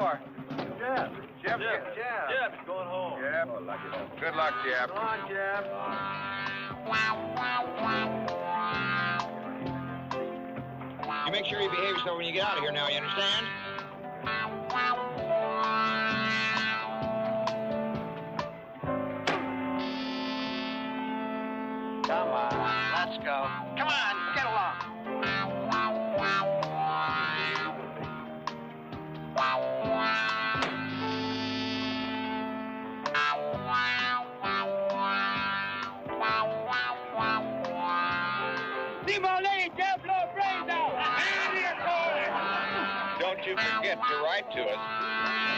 he going for? Jeff. Jeff, Jeff. Jeff. Jeff's going home. Jeff. Oh, Good luck, Jeff. Come on, Jeff. You make sure you behave yourself when you get out of here now, you understand? Come on, let's go. Come on, write to us.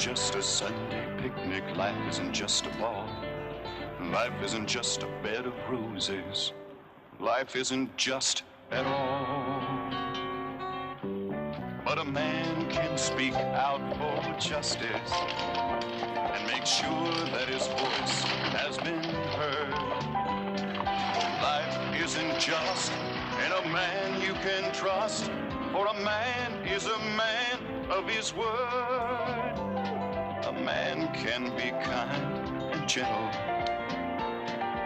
Just a Sunday picnic. Life isn't just a ball. Life isn't just a bed of roses. Life isn't just at all. But a man can speak out for justice and make sure that his voice has been heard. Life isn't just in a man you can trust, for a man is a man of his word. A man can be kind and gentle,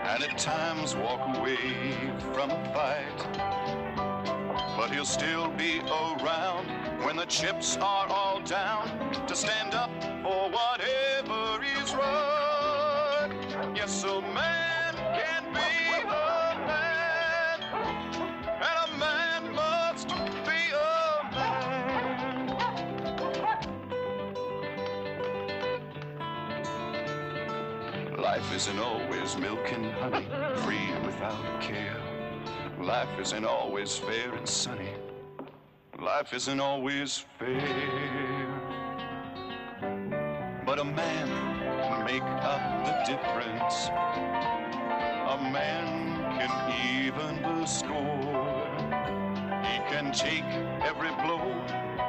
and at times walk away from a fight. But he'll still be around when the chips are all down to stand up Life isn't always milk and honey, free and without care. Life isn't always fair and sunny. Life isn't always fair. But a man can make up the difference. A man can even the score. He can take every blow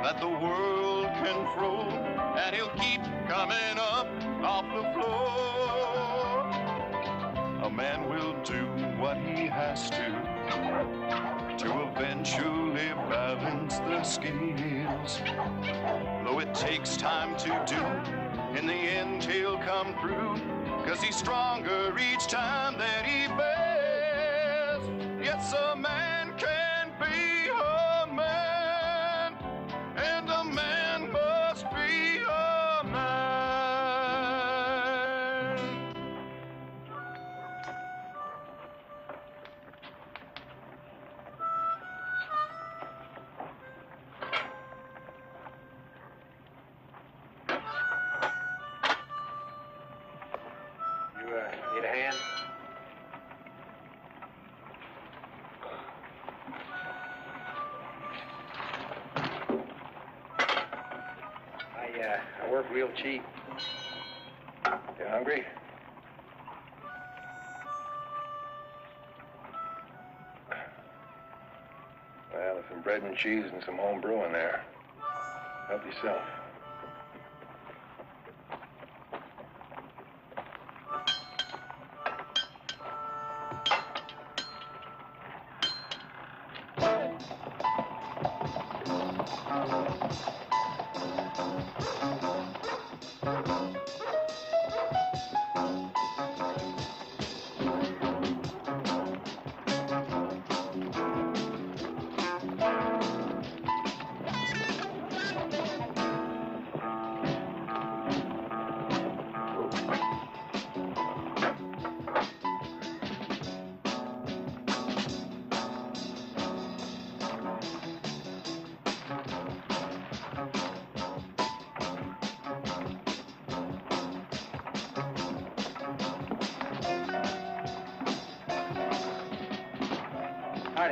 that the world can throw, and he'll keep coming up off the floor. Man will do what he has to to eventually balance the scales. Though it takes time to do, in the end he'll come through, cause he's stronger each time that he fails. Cheap. You hungry? Well, there's some bread and cheese and some home brew in there. Help yourself.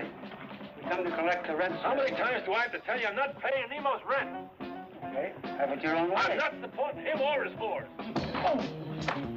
We come to collect the rent. How many times do I have to tell you I'm not paying Nemo's rent? Okay, have it your own way. I'm not supporting him or his force. God. Oh.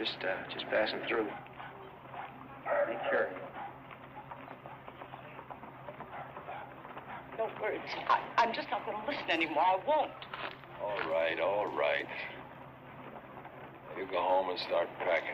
Just, uh, just passing through. Make sure. No words. I, I'm just not going to listen anymore. I won't. All right, all right. You go home and start packing.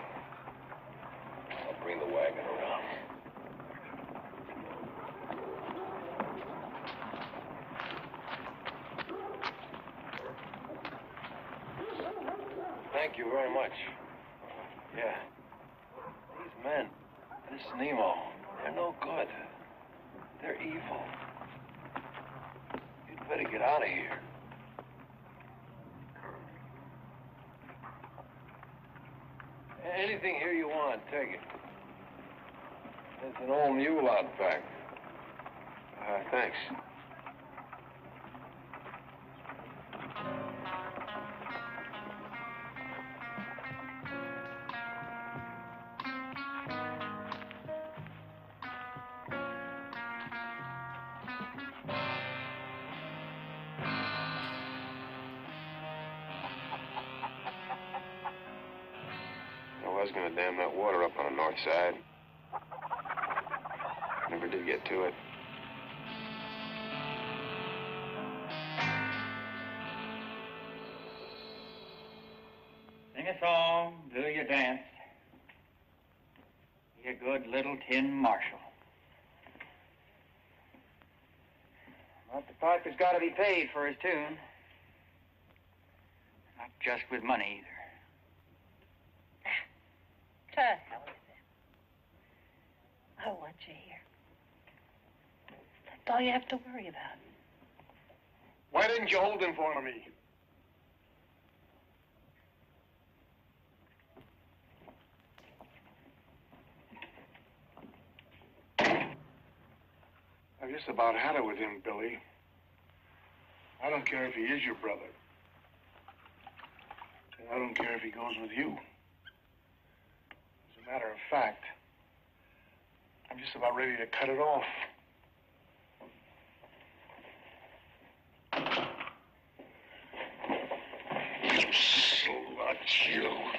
Was gonna dam that water up on the north side. Never did get to it. Sing a song, do your dance. Be a good little tin marshal. But the piper's got to be paid for his tune. Not just with money either. To hell with it. I want you here. That's all you have to worry about. Why didn't you hold him for me? I've just about had it with him, Billy. I don't care if he is your brother. And I don't care if he goes with you. A matter of fact, I'm just about ready to cut it off. You slut, you.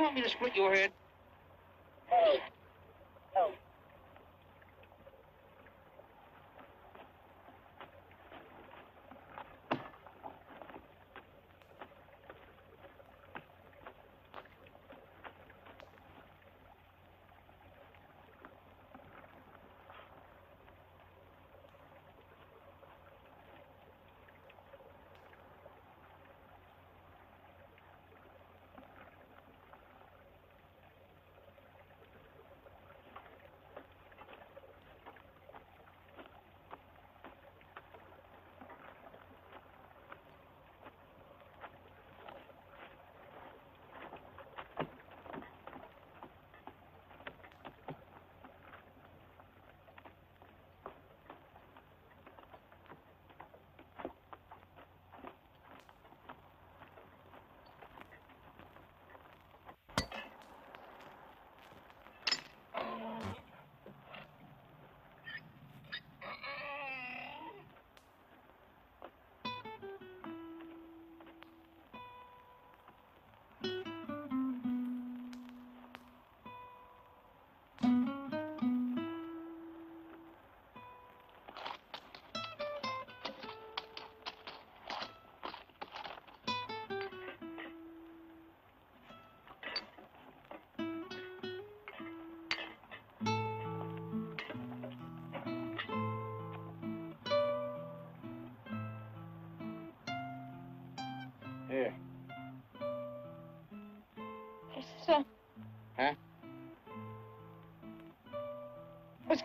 Want me to split your head?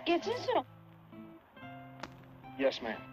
Yes, ma'am.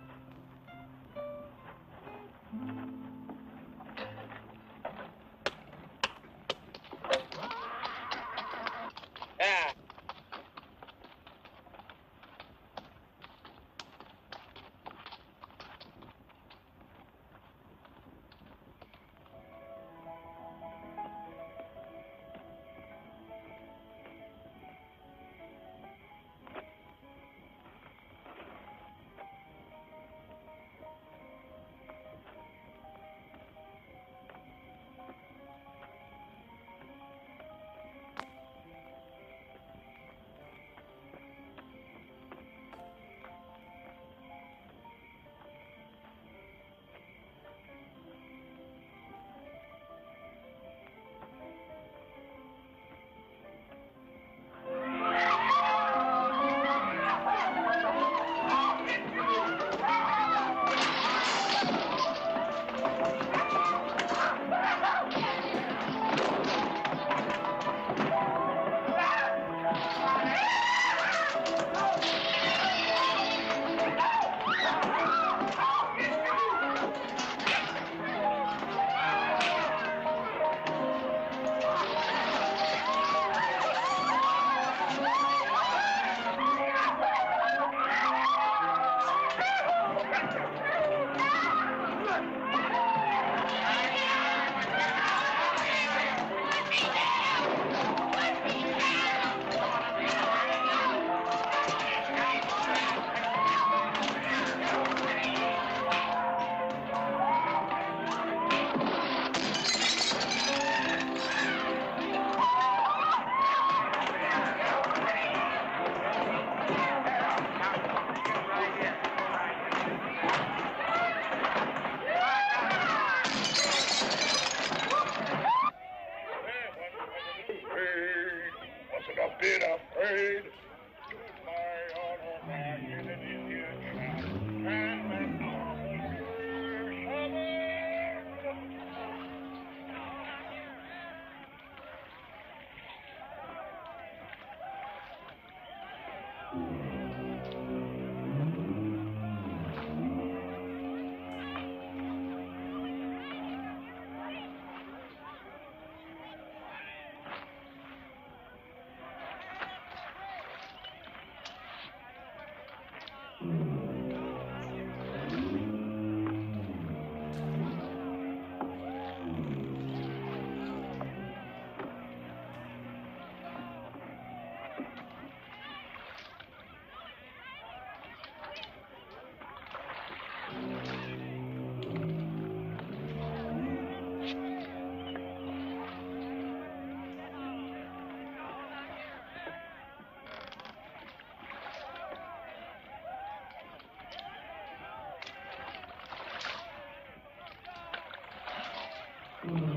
Wasn't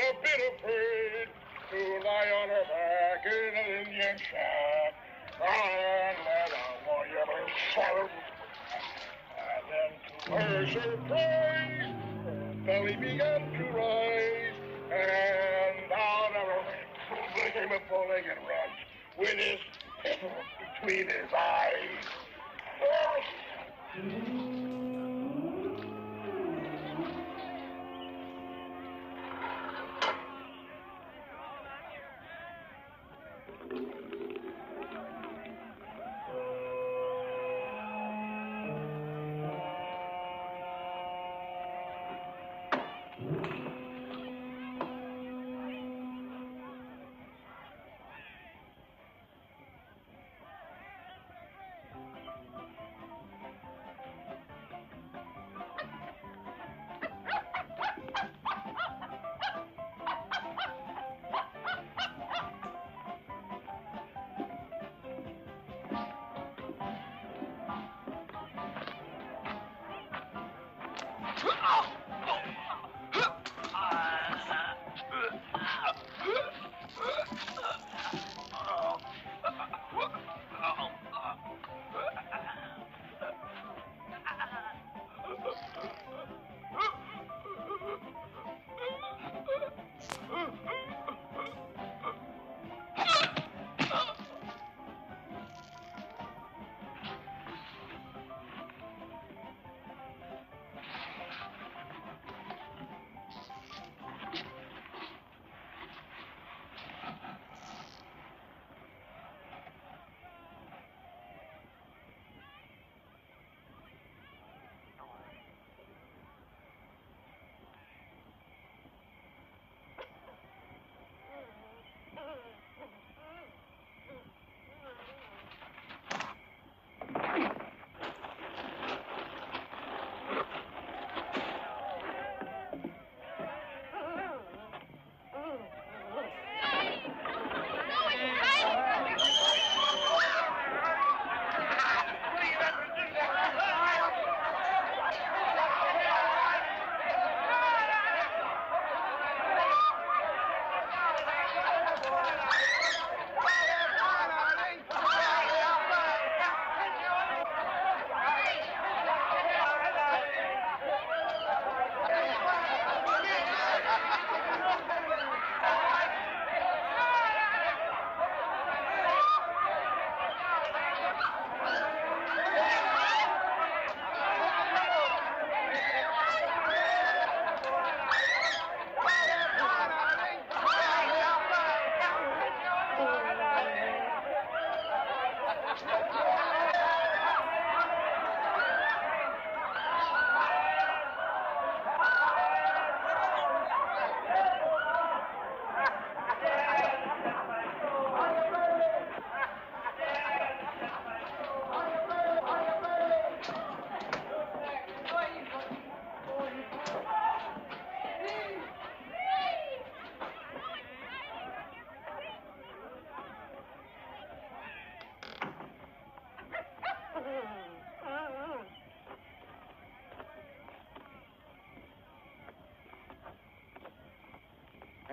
a bit afraid to lie on her back in an Indian shack and let warrior swallow. And then to her surprise, her belly began to rise, and out of her came a four-legged rat with his between his eyes. Amen.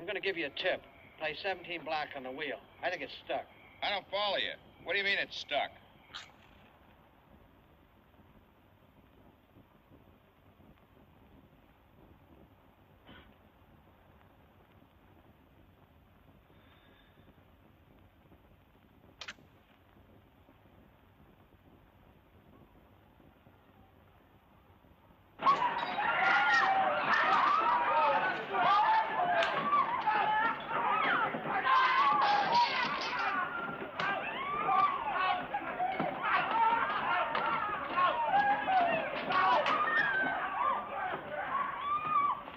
Going to give you a tip. Play 17 black on the wheel. I think it's stuck. I don't follow you. What do you mean it's stuck?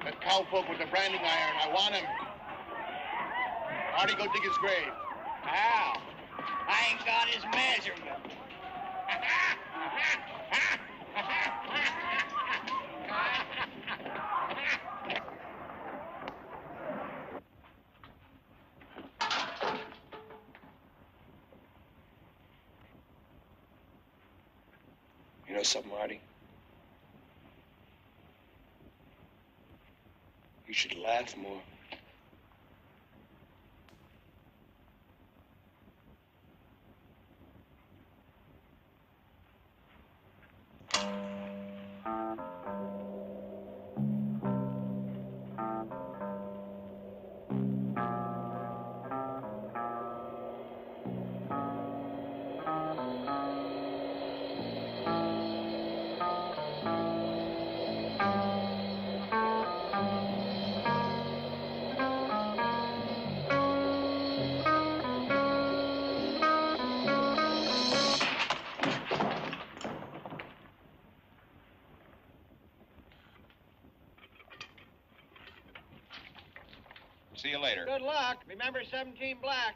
That cowpoke with the branding iron, I want him. Grave. How? I ain't got his measurement. You know something, Marty? You should laugh more. See you later. Good luck. Remember 17 black.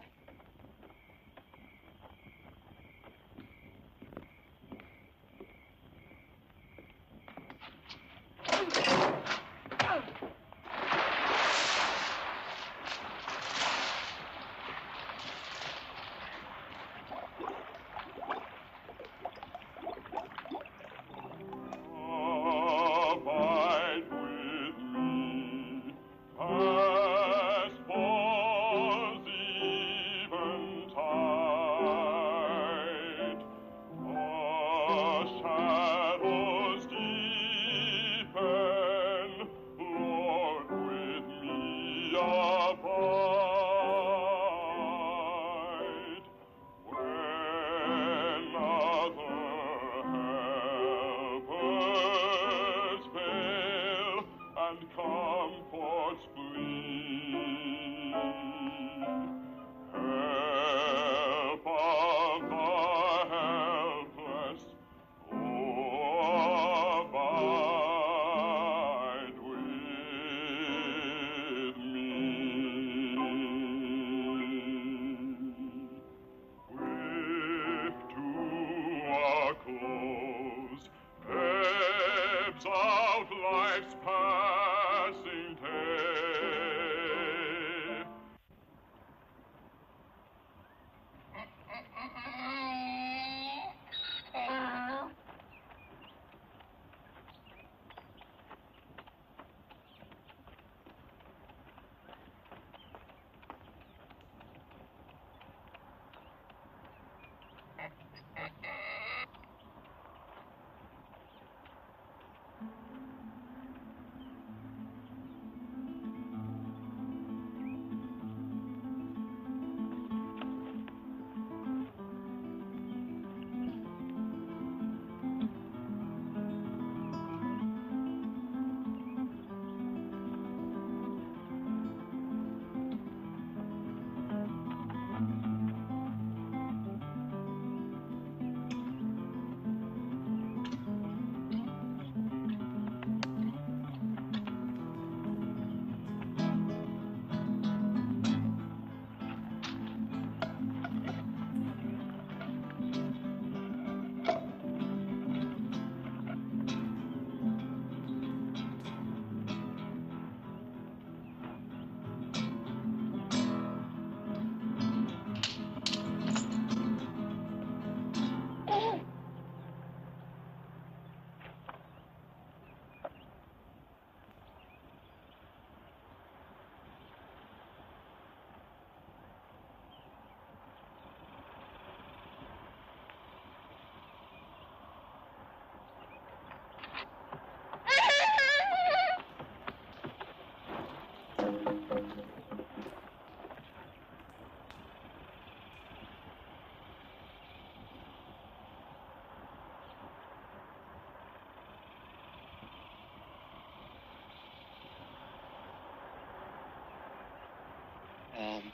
Um,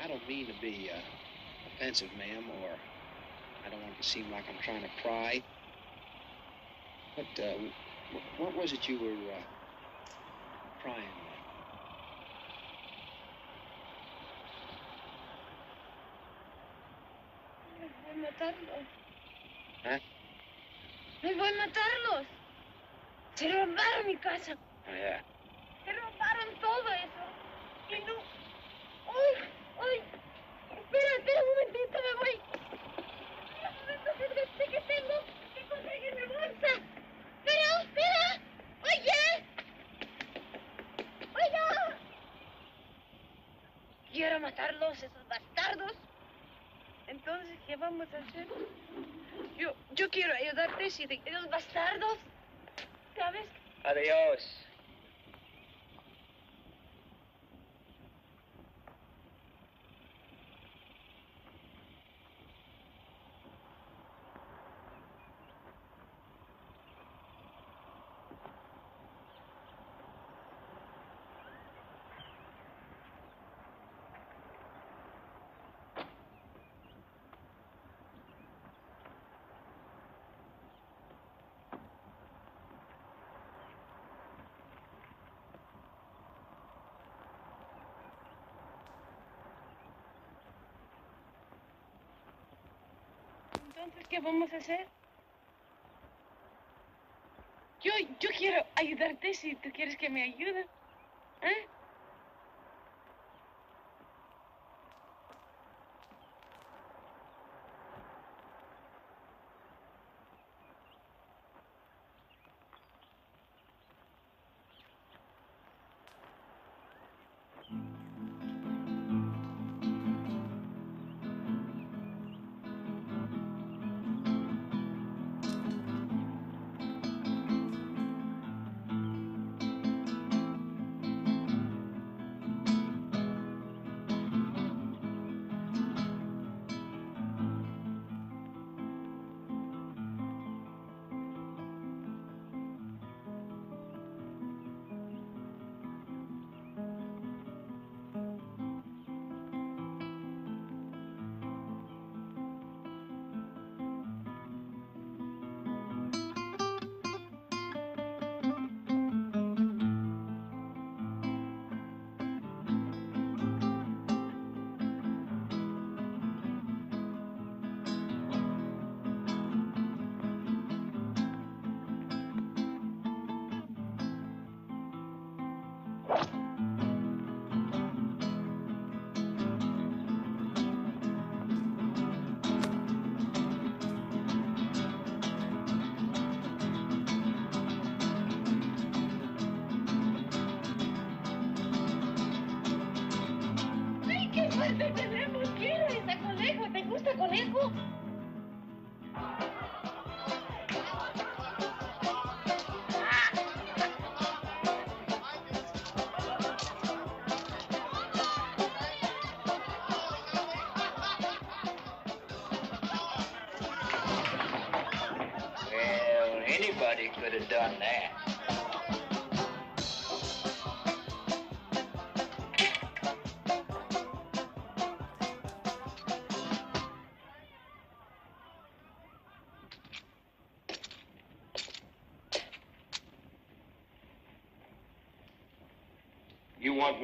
I don't mean to be uh, offensive, ma'am, or I don't want to seem like I'm trying to pry. But uh, what was it you were uh, prying at? Me voy a matarlos. ¿Eh? Me voy a matarlos. Se robaron mi casa. Oh, yeah. Se robaron todo eso. Y no. ¡Uy! ¡Uy! Espera, espera un momentito, me voy. Espera un momento, fíjate que tengo que conseguir mi bolsa. Espera, espera. Oye. Oiga. Quiero matarlos, esos bastardos. Entonces, ¿qué vamos a hacer? Yo, yo quiero ayudarte si te... Esos bastardos. ¿Sabes? Adiós. Entonces, ¿qué vamos a hacer? Yo, yo quiero ayudarte si tú quieres que me ayude. ¿Eh?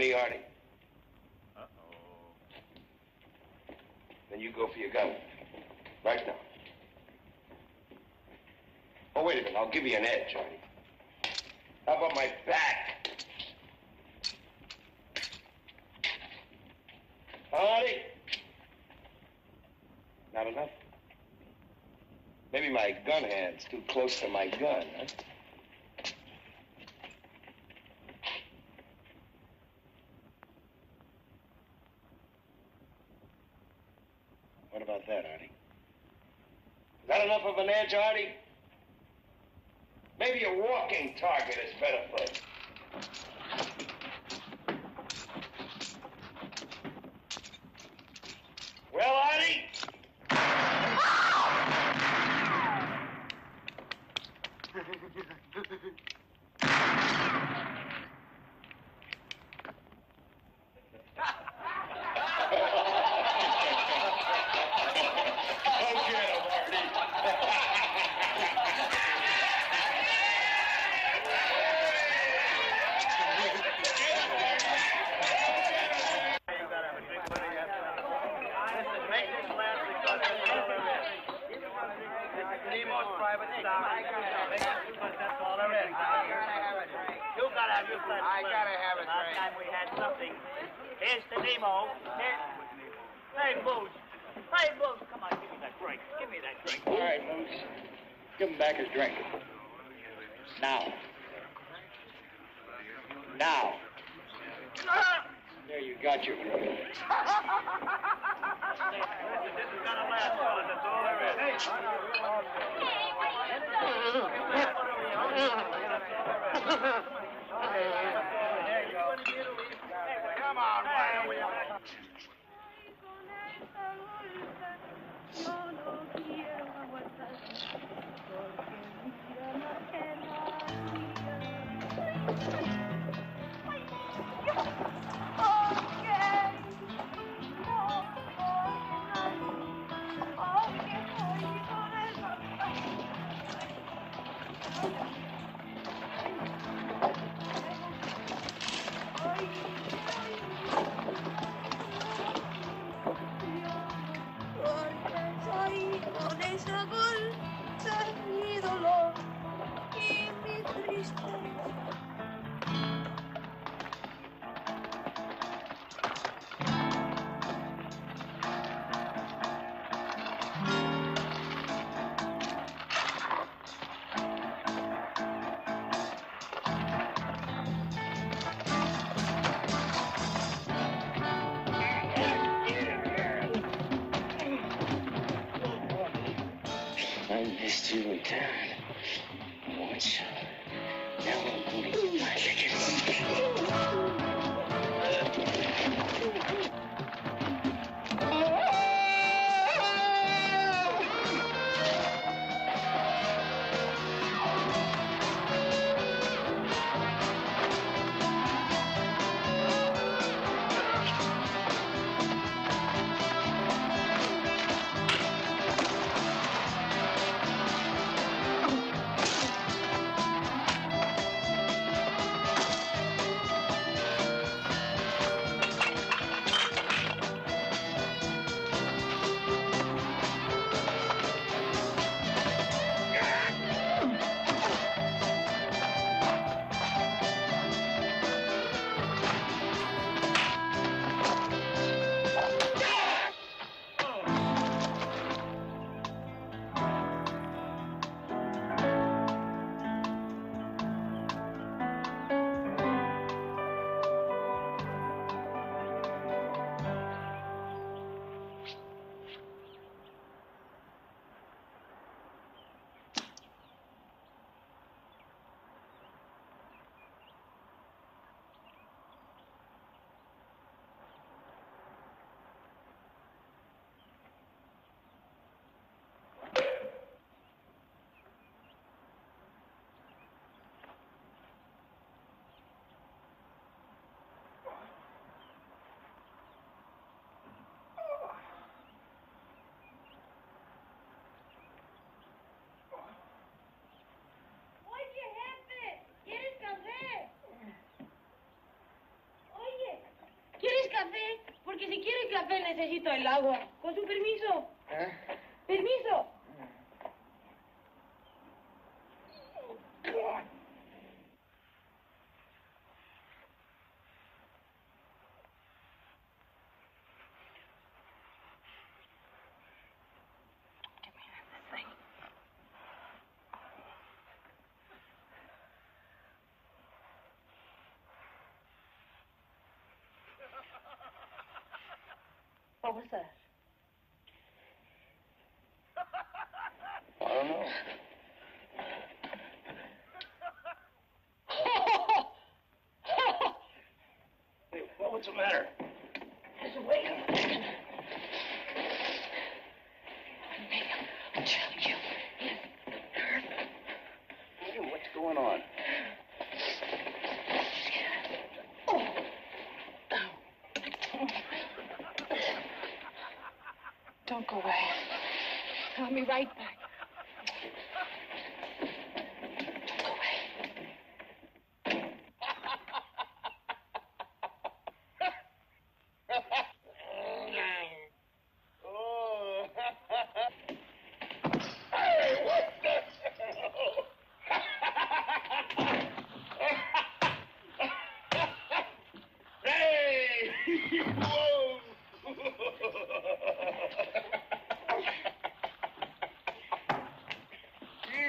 Me, Artie? Uh-oh. Then you go for your gun. Right now. Oh, wait a minute. I'll give you an edge, Artie. How about my back? Artie? Not enough? Maybe my gun hand's too close to my gun, huh? What about that, Artie? Is that enough porque si quiere café necesito el agua. ¿Con su permiso? ¿Eh? ¿Permiso? What's the matter? There's a wake. I'm telling you. What's going on?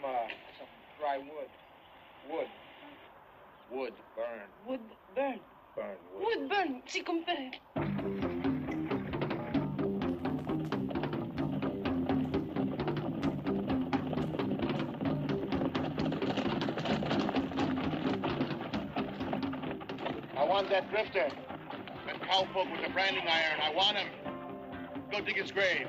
some, uh, some dry wood. Wood. Wood, burn. Wood burn. Burn wood. Wood burn. Si compare. I want that drifter. That cowpoke with the branding iron. I want him. Go dig his grave.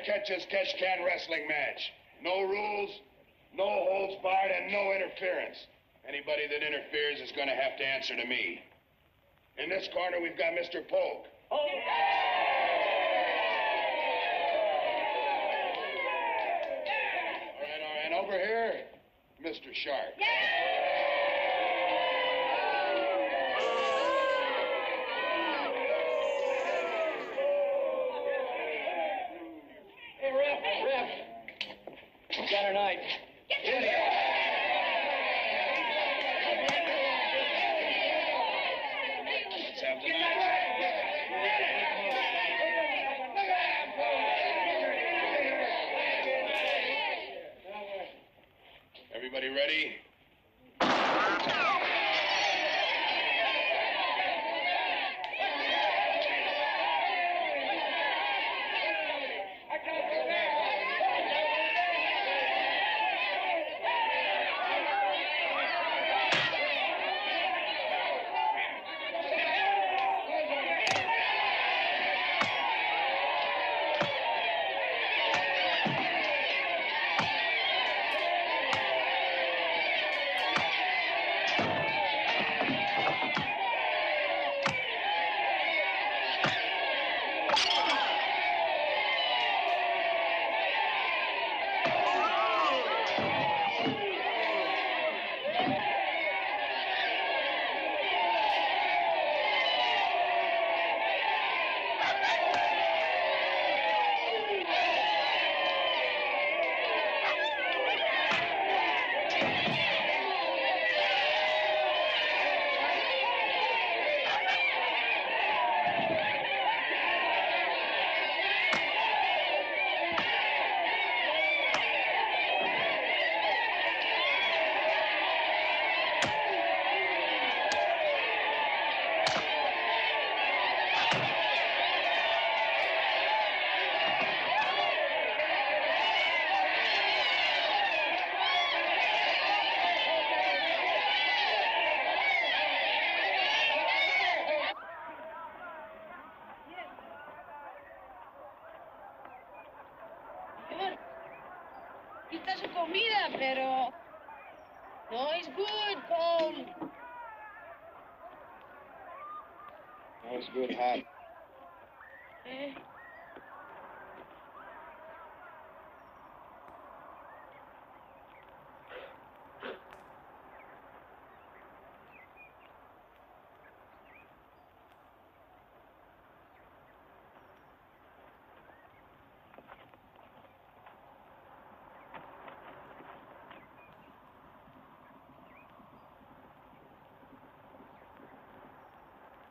Is going to catch-as-catch-can wrestling match. No rules, no holds barred, and no interference. Anybody that interferes is going to have to answer to me. In this corner, we've got Mr. Polk. All right, all right. And over here, Mr. Sharp. Ref. Got her knife. Let's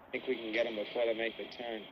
I think we can get them before they make the turn.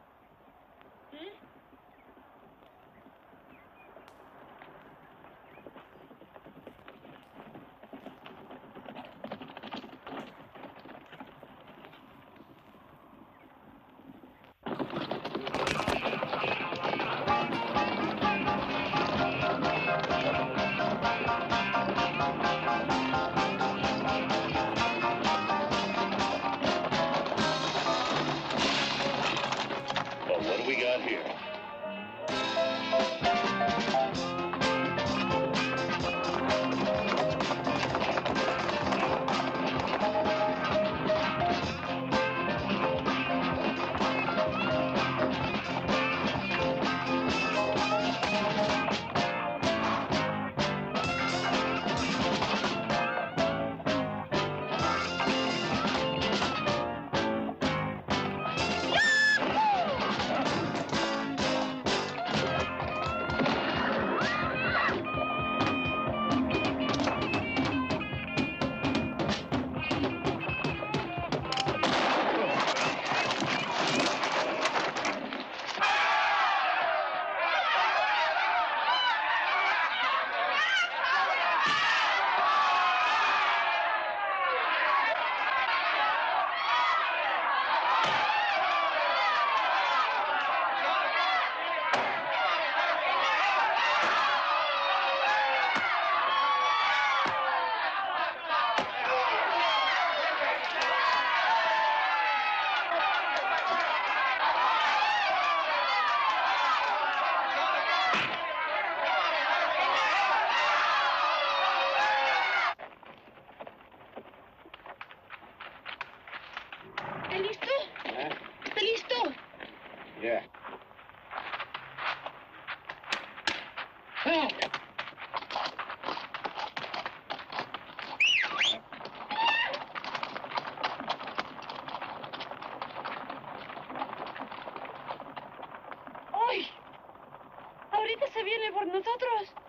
se viene por nosotros.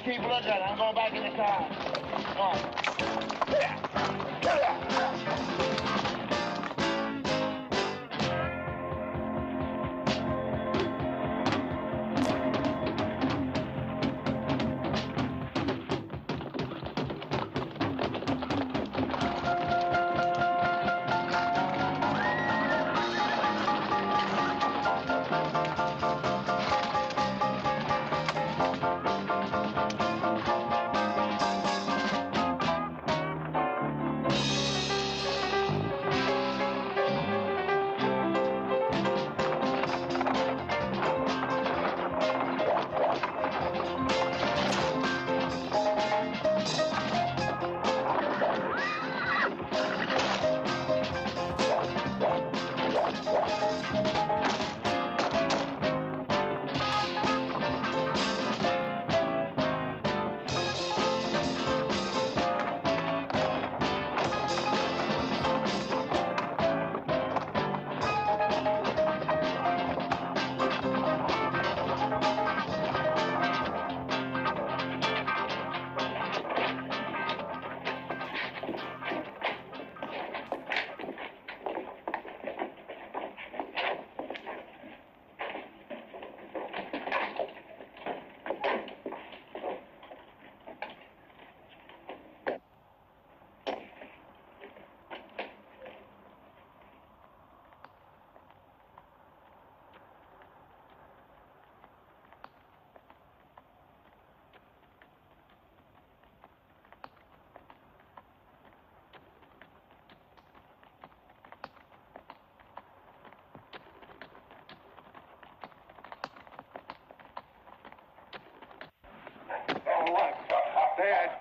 Street Bloods. I'm going back in the car. Come on.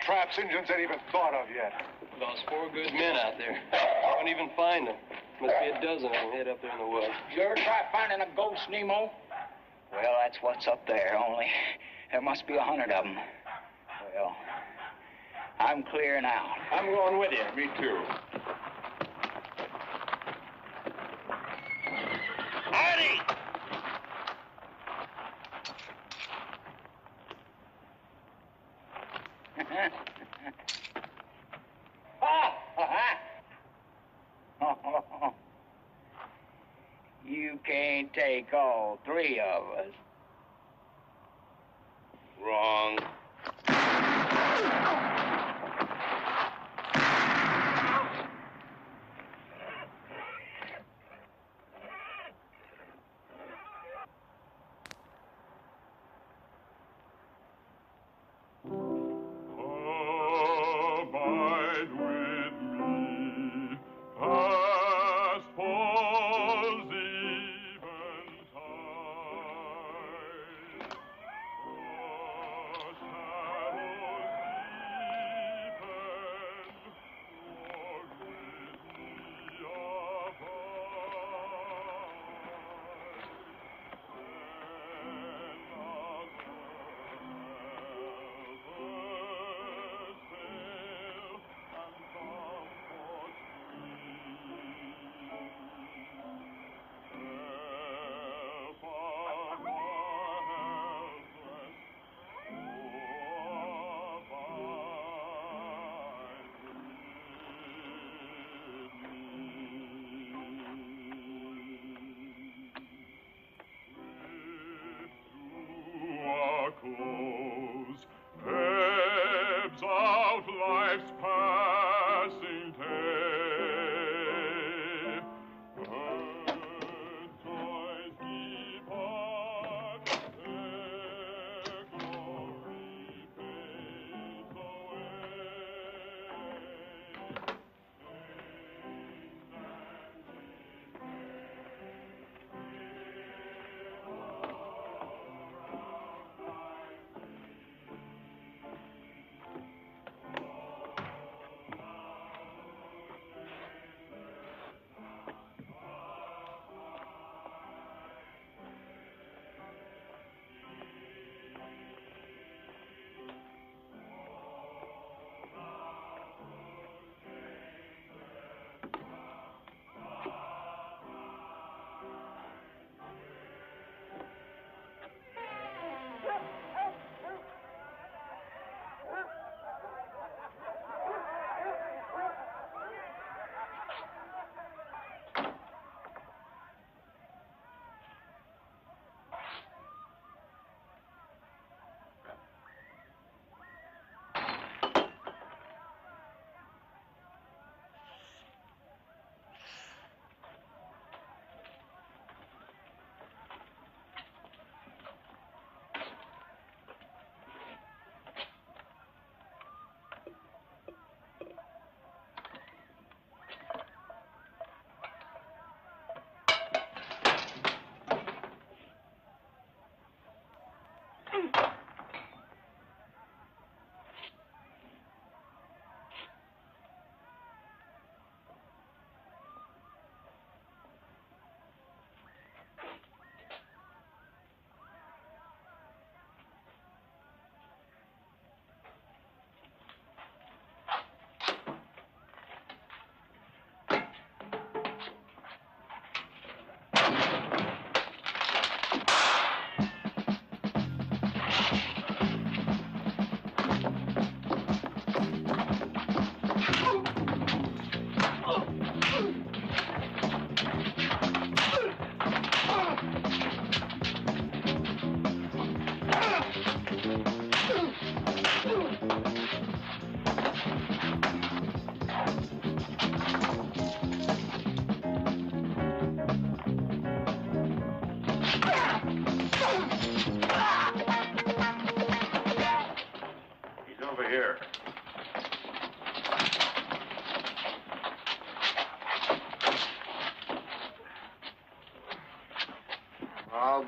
Traps Indians ain't even thought of yet. Lost four good men out there. I Don't even find them. Must be a dozen of them hid up there in the woods. You ever try finding a ghost, Nemo? Well, that's what's up there, only there must be a hundred of them. Well, I'm clearing out. I'm going with you. Me too. Artie! you can't take all three of us.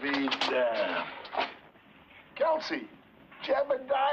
Be damned. Kelsey! Jebediah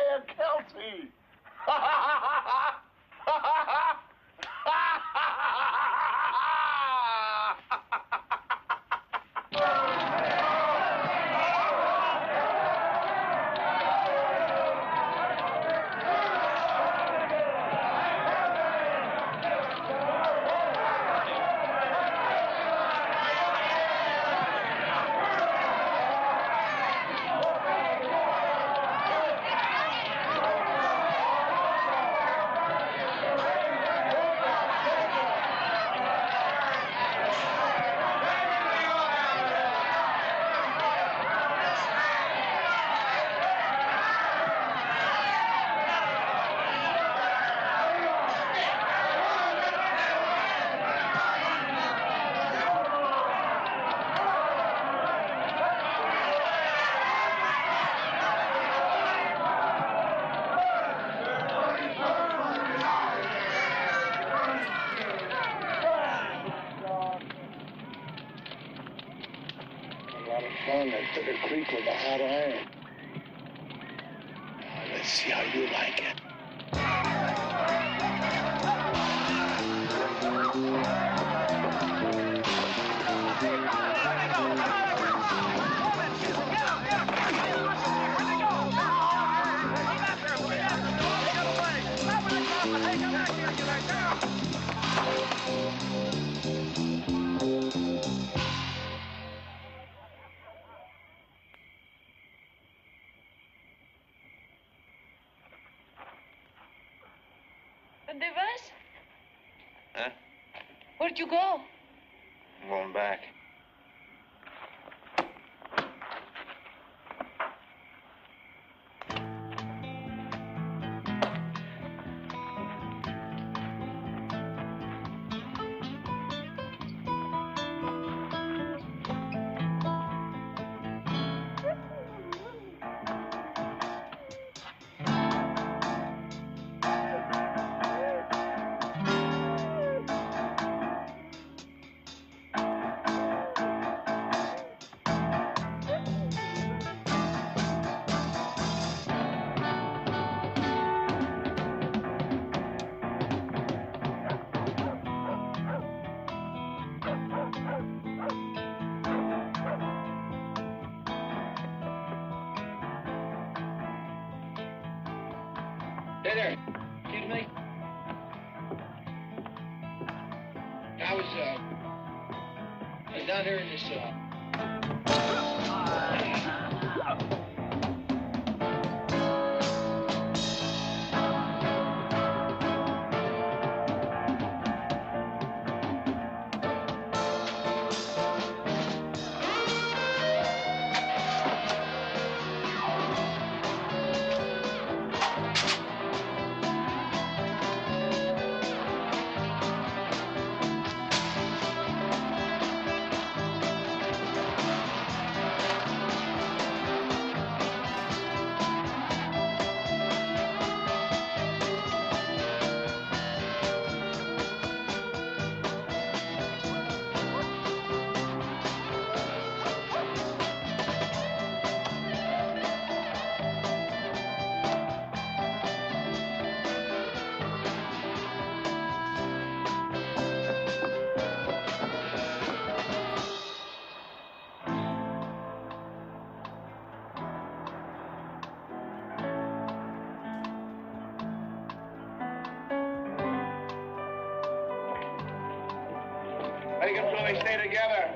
Stay together.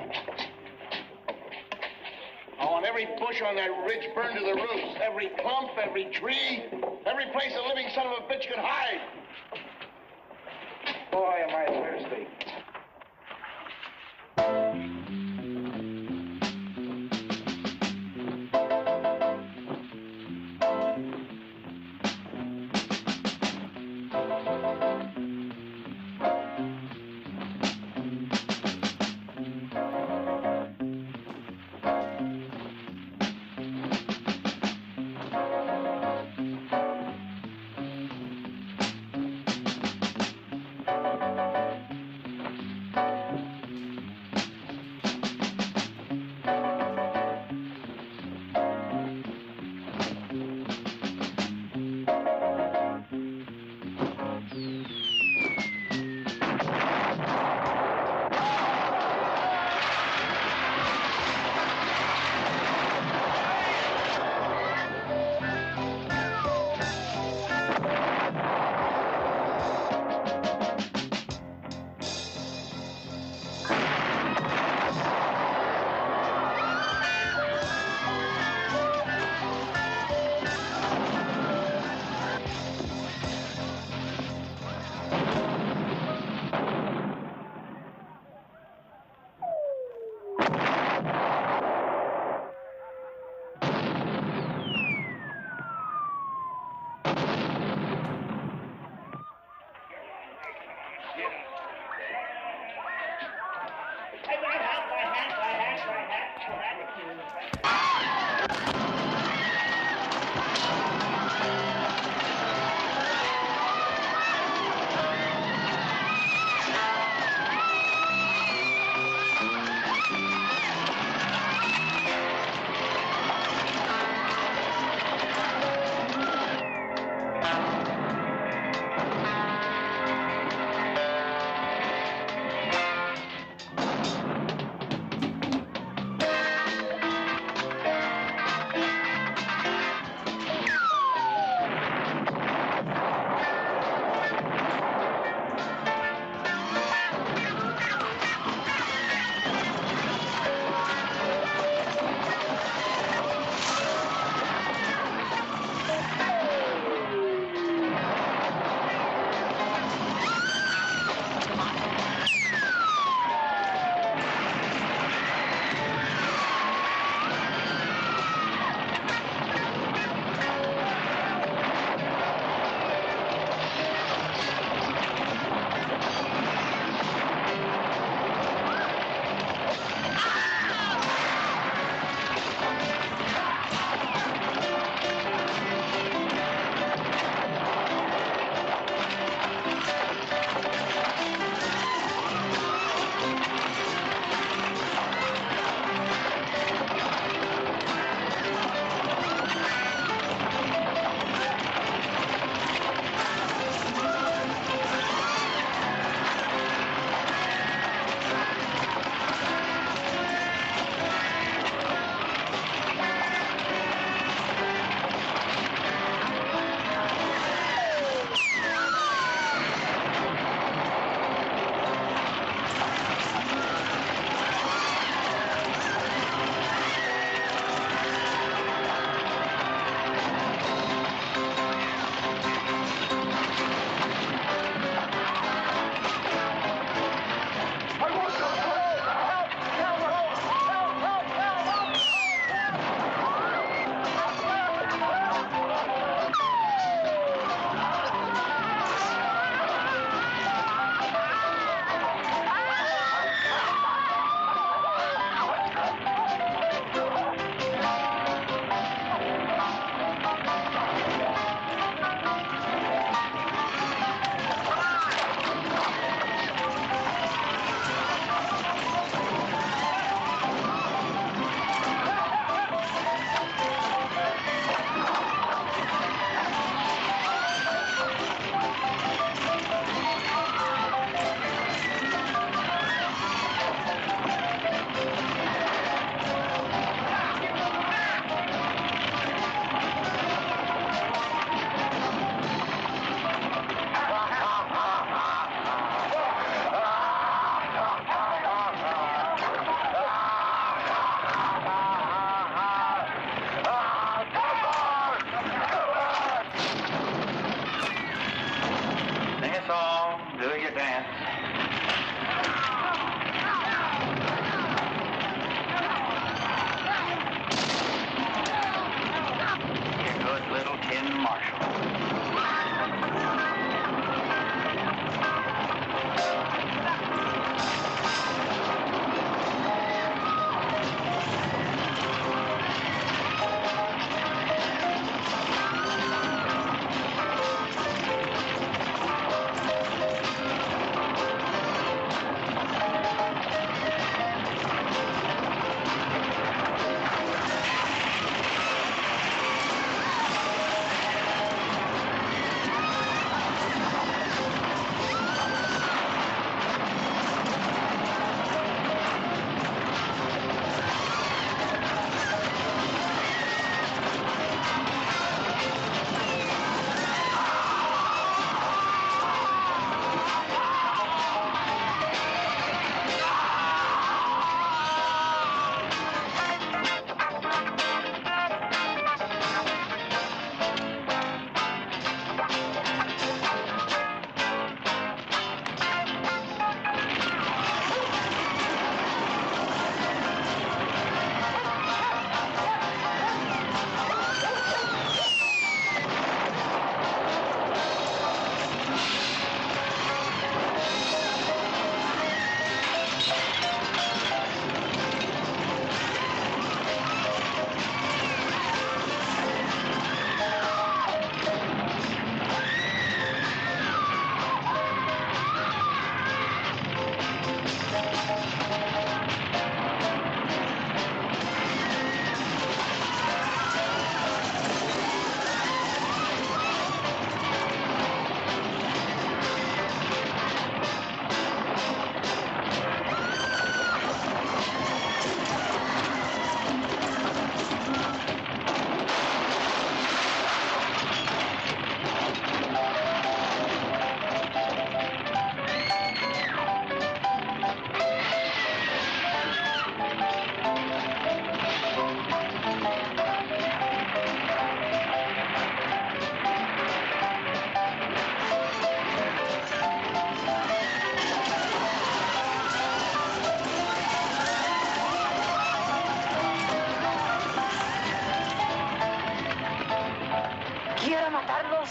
I want every bush on that ridge burned to the roots. Every clump, every tree, every place a living son of a bitch could hide. Boy, am I thirsty.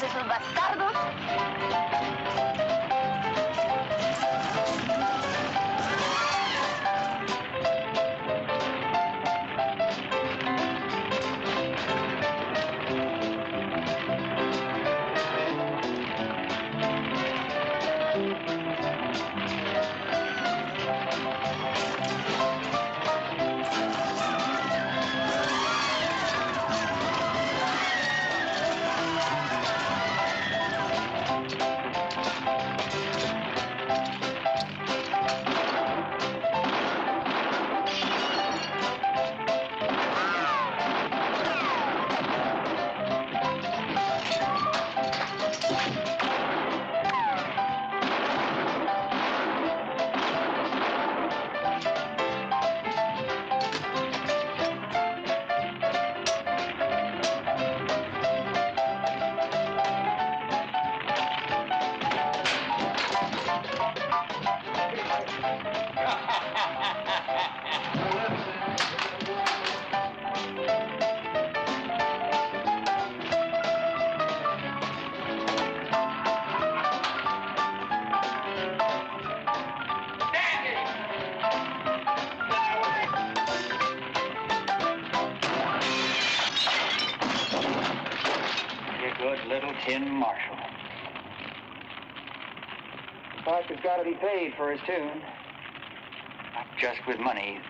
Esos bastardos. For his tune. Not just with money.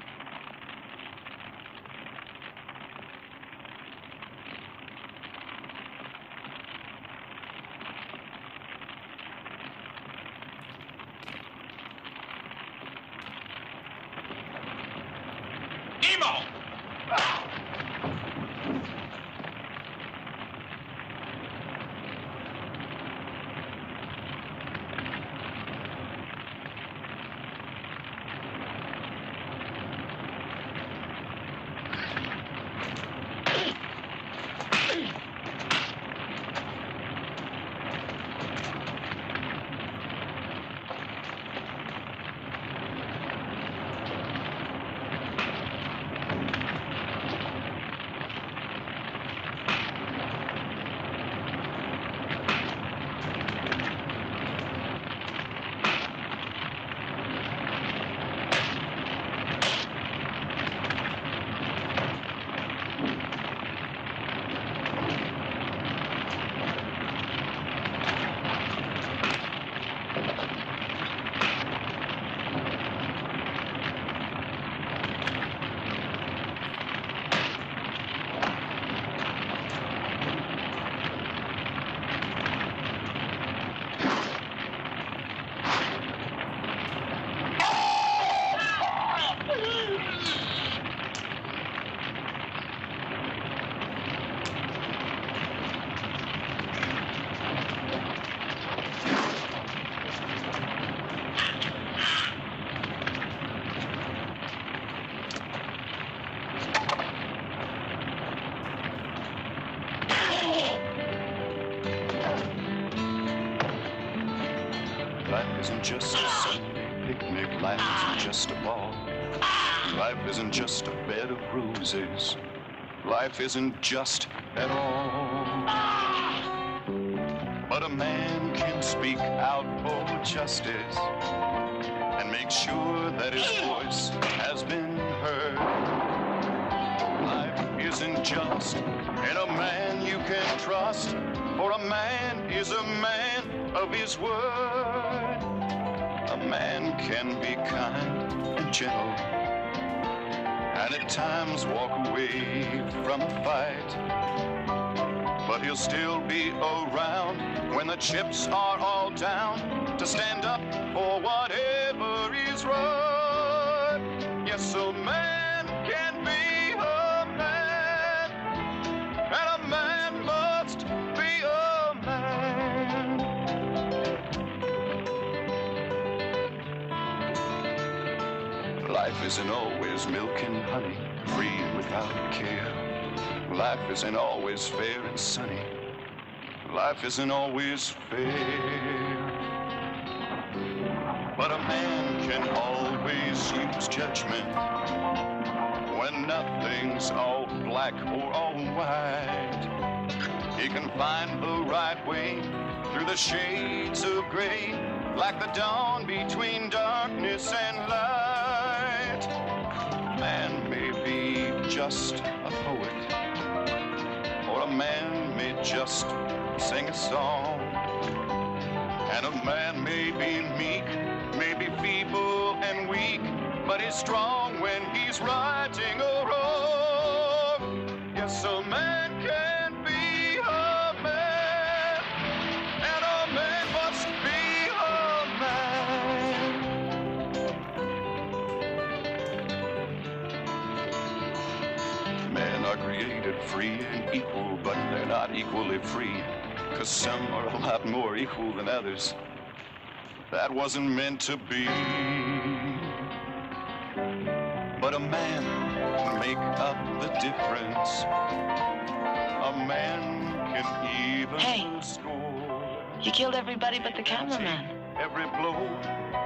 Isn't just a bed of roses. Life isn't just at all. But a man can speak out for justice and make sure that his voice has been heard. Life isn't just in a man you can trust, for a man is a man of his word. Times walk away from a fight. But he'll still be around when the chips are all down to stand up for whatever is right. Yes, a man can be a man, and a man must be a man. Life isn't milk and honey, free without care. Life isn't always fair and sunny. Life isn't always fair. But a man can always use judgment when nothing's all black or all white. He can find the right way through the shades of gray, like the dawn between darkness and light. Just a poet, or a man may just sing a song. And a man may be meek, may be feeble and weak, but he's strong when he's righting a wrong. Yes, a man equally free. Cause some are a lot more equal than others. That wasn't meant to be. But a man can make up the difference. A man can even Hey. score. You killed everybody but the cameraman. Every blow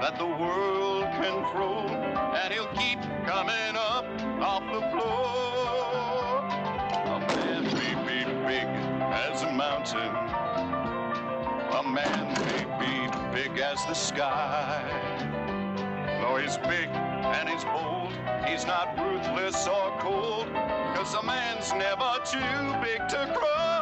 that the world can throw, and he'll keep coming up off the floor. A. A man may be big as the sky. Though he's big and he's bold, he's not ruthless or cold. Cause a man's never too big to cry.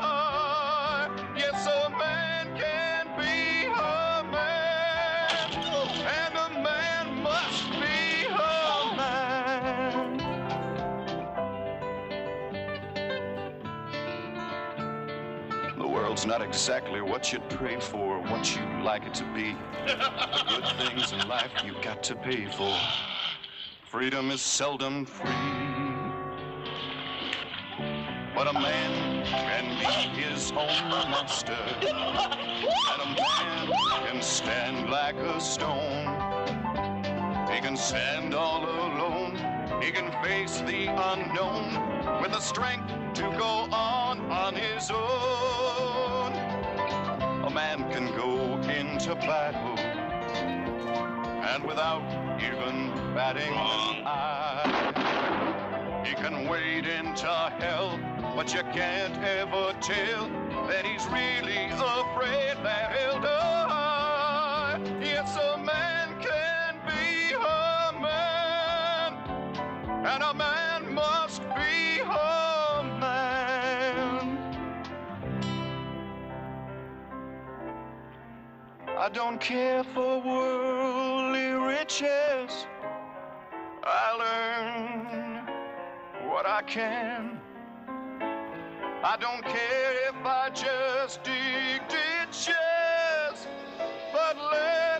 World's not exactly what you'd pray for, what you'd like it to be. The good things in life you've got to pay for. Freedom is seldom free. But a man can be his own master. And a man can stand like a stone. He can stand all alone. He can face the unknown with the strength to go on on his own. Man can go into battle and without even batting an eye, he can wade into hell, but you can't ever tell that he's really afraid that he'll die. Yes, a man can be a man, and a man I don't care for worldly riches. I learn what I can. I don't care if I just dig ditches, but let